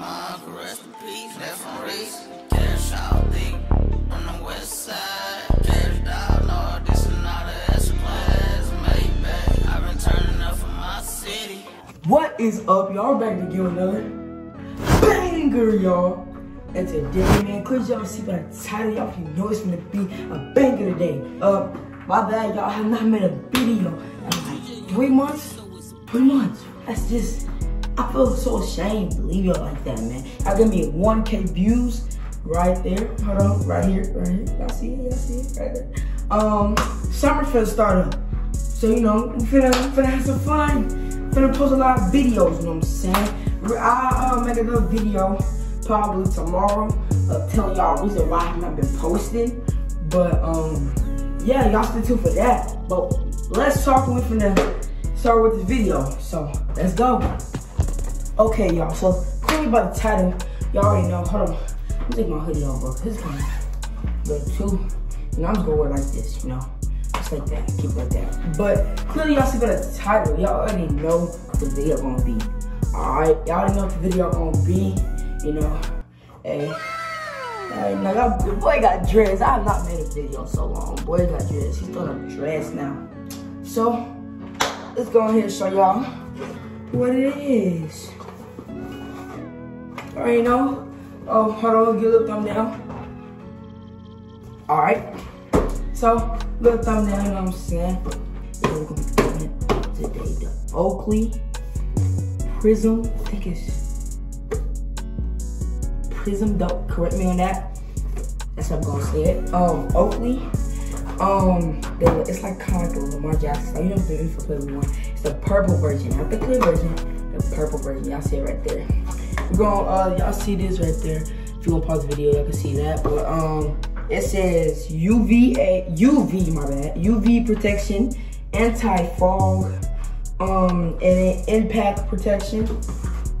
rest in peace. Cash out on the west side. Cash this class. I've been turning up for my city. What is up, y'all? Back to give another banger, y'all. And today, man, cause y'all see by the title, y'all can know it's gonna be a banger today. Uh, my bad, y'all have not made a video in like three months. Three months. That's just, I feel so ashamed to leave y'all like that, man. I give me 1K views right there. Hold on, right here, right here. Y'all see it? Y'all see it? Right there. Um, summer finna start up. So, you know, we finna, finna have some fun. Finna post a lot of videos, you know what I'm saying? I'll uh, make another video probably tomorrow uh, telling y'all reason why I haven't been posting. But, um, yeah, y'all stay tuned for that. But let's talk, we finna start with this video. So, let's go. Okay, y'all, so clearly by the title, y'all already know. Hold on, me take my hoodie off, bro. This is kind of good too. You know, I'm just gonna wear it like this, you know just like that, keep like that. But clearly y'all see by the title, y'all already know what the video gonna be. Alright, y'all already know what the video gonna be, you know. Hey. Hey, now boy got dressed. I have not made a video so long. Boy got dressed. He's gonna dress now. So, let's go ahead and show y'all what it is. Alright, know. Oh, hold on, get a thumbnail. Alright. So, little thumbnail, you know what I'm saying? We're gonna be doing today the Oakley Prizm. I think it's Prizm. Don't correct me on that. That's how I'm gonna say it. Um, Oakley. Um, it's like kind of like a Lamar Jackson. You know the info one. It's the purple version, not the clear version. The purple version. Y'all see it right there. Gonna, uh, y'all see this right there. If you wanna pause the video, y'all can see that. But um, it says UVA, UV, my bad, UV protection, anti-fog, um, and impact protection.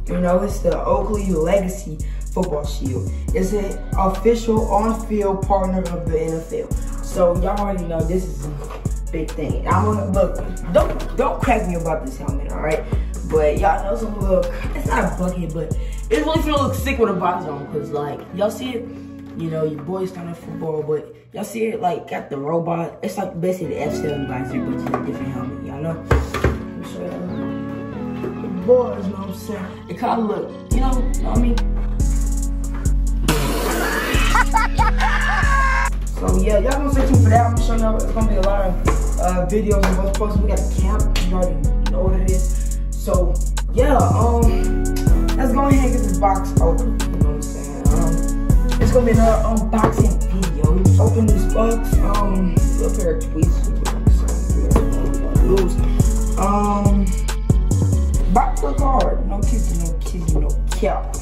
You know, it's the Oakley Legacy Football Shield. It's an official on-field partner of the NFL. So y'all already know this is a big thing. I'm gonna look. Don't don't crack me about this helmet, all right? But y'all know some look. It's not a bucket, but it's really gonna look sick with a visor on, cause like y'all see it. You know, your boys starting football, but y'all see it like got the robot. It's like basically the F7 visor, but it's a different helmet, y'all know? So, the boys, you know what I'm saying? It kind of look, you know, know what I mean? so yeah, y'all gonna stay tuned for that. I'm gonna show y'all, it's gonna be a lot of uh, videos of us posting. We got a camp, you already know what it is. So yeah, um, let's go ahead and get this box open, you know what I'm saying? Um, it's gonna be another unboxing video. Open this box. Um, a pair of tweets. Lose. Um, box look hard. No kissing, no kissing, no cap.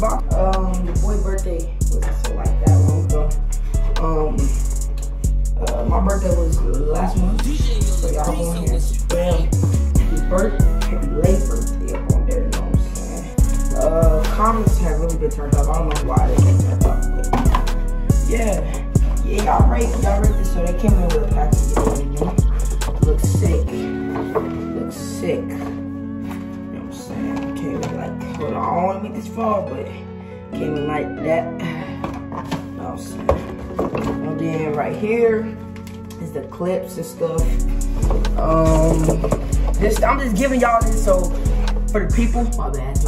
Box. Um, the boy birthday was so like that long ago. Um, uh, my birthday was last month, so y'all go ahead and spam his birthday, late comments have really been turned up. I don't know why they get turned up. Yeah, yeah, y'all rate, y'all this. So they came in with a package. Looks sick. Looks sick. You know what I'm saying? Came in like, hold on, I don't want to make this fall, but came in like that. You know what I'm saying? And then right here is the clips and stuff. Um, this I'm just giving y'all this so for the people. My bad,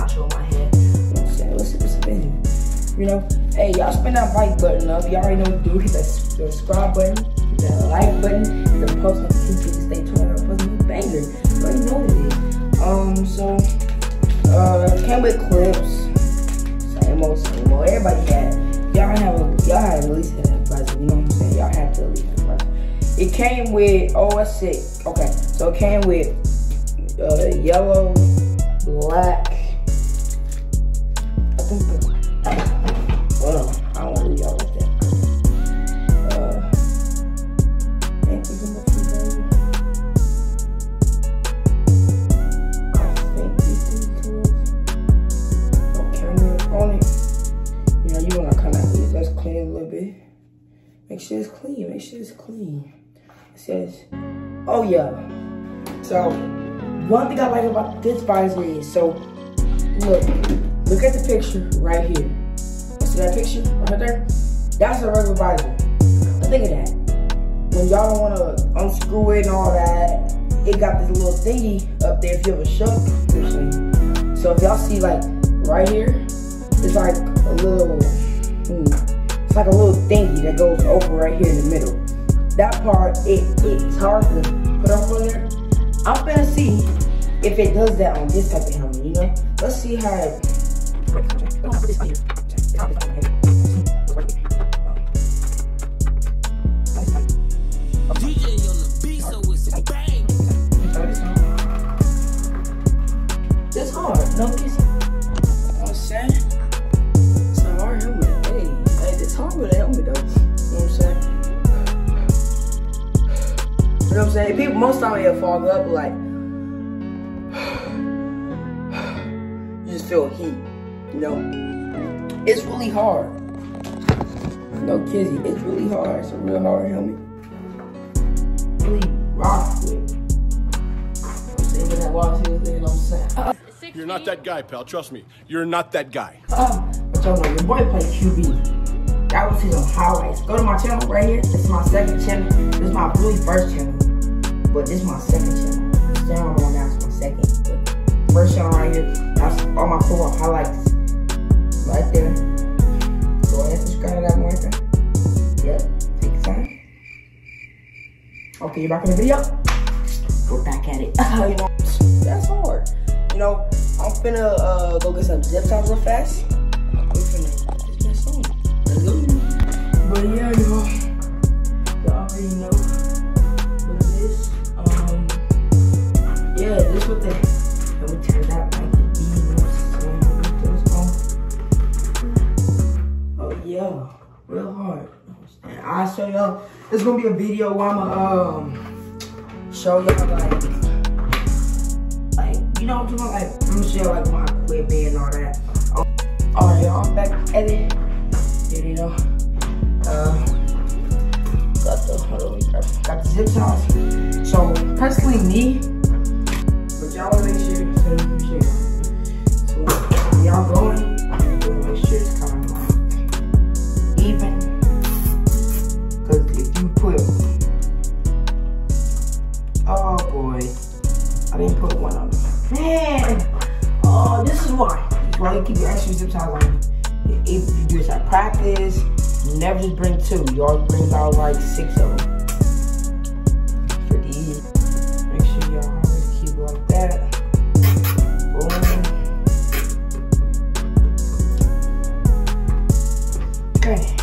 It? It? You know, hey, y'all spin that like button up. Y'all already know what to do. Hit that subscribe button, hit that like button, hit the post notification to stay tuned. I'm posting new bangers. You already know what it is. Um, so uh, came with clips. Same old, same old. Everybody had. Y'all have y'all had at least had advisor. You know what I'm saying? Y'all have to at least have advisor. It came with, oh, that's sick. Okay, so it came with uh, yellow, black. Clean a little bit. Make sure it's clean. Make sure it's clean. It says, oh yeah. So one thing I like about this visor is so look, look at the picture right here. See that picture right there? That's a regular visor. Now think of that. When y'all don't want to unscrew it and all that, it got this little thingy up there if you ever shook. So if y'all see like right here, it's like a little, hmm, it's like a little thingy that goes over right here in the middle. That part, it it's hard to put on there. I'm gonna see if it does that on this type of helmet, you know? Let's see how it, hard, no kissing. Oh, you know what I'm saying? It's a hard helmet. Hey, hey, it's hard with a helmet though. You know what I'm saying? You know what I'm saying? People most time it'll fog up like you just feel heat. You know? It's really hard. No kizzy, it's really hard. It's a real hard helmet. Really rock with. Saying that he you know what I'm saying? Uh-uh. You're not that guy, pal. Trust me. You're not that guy. Oh, but y'all know your boy played QB. That was his highlights. Go to my channel right here. This is my second channel. This is my really first channel. But this is my second channel. Channel I'm now is my second. But first channel right here. That's all my football highlights. Right there. Go ahead and subscribe to that one. Yep. Take time. Okay, you're back in the video. We're back at it. you know, that's hard. You know, finna uh, go get some zip ties real fast. We finna. Let's go. But yeah, y'all. Y'all already know. Um, yeah, this the Oh yeah, real hard. And I'll show y'all. It's gonna be a video where I'ma um show y'all like you know what I'm talking about? Like I'm show like my equipment and all that. Oh, Alright, y'all, I'm back at it. You know. Uh got the hold on, got the zip ties. So personally me, zip ties on. If you do this at practice, you never just bring two. You always bring about like six of them. Pretty easy. Make sure y'all always keep like that. Boom. Okay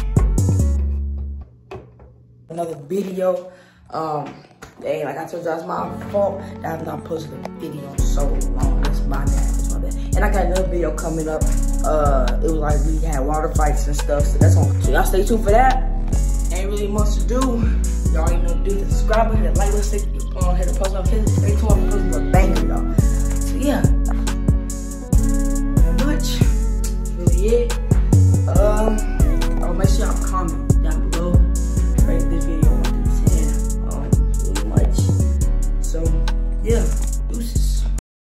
another video. Um, hey, like I told you, that's my fault. that I've not posted a video in so long. That's my bad. That's my bad. And I got another video coming up. Uh, it was like we had water fights and stuff. So that's on. So y'all stay tuned for that. Ain't really much to do. Y'all ain't know to do. Subscribe, hit the like, let's stick, hit the post notification. Stay tuned. I'm posting a banger, y'all.